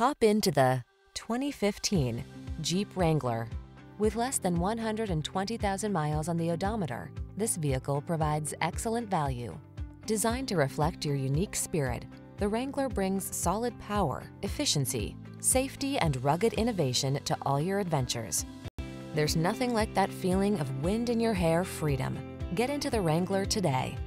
Hop into the 2015 Jeep Wrangler. With less than 120,000 miles on the odometer, this vehicle provides excellent value. Designed to reflect your unique spirit, the Wrangler brings solid power, efficiency, safety, and rugged innovation to all your adventures. There's nothing like that feeling of wind in your hair freedom. Get into the Wrangler today.